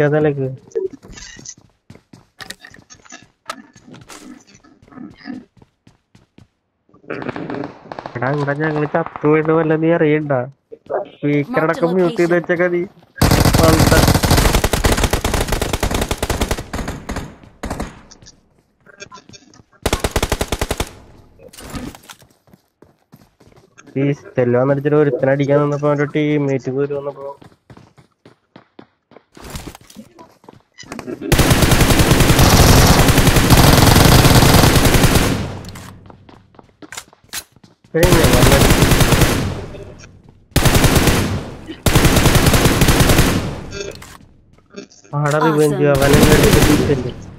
മറ്റേ നിലയ്ക്ക് എടാ ഇവിടെ ഞങ്ങൾ ചത്തു വീണ് വല്ല നീ അറിയണ്ട? സ്പീക്കറടക്കം മ്യൂട്ട് ചെയ്ത് വെച്ചൊക്കെ നീ. വന്ന ഈ സ്റ്റെല്ലോ എന്നടിച്ചിട്ട് ഒരുത്തനെ അടിക്കാൻ നിന്നപ്പോ അവന്റെ ടീംമേറ്റ് കയറി വന്നപ്പോ पहाड़ा भी बन गया वाले लड़के पीछे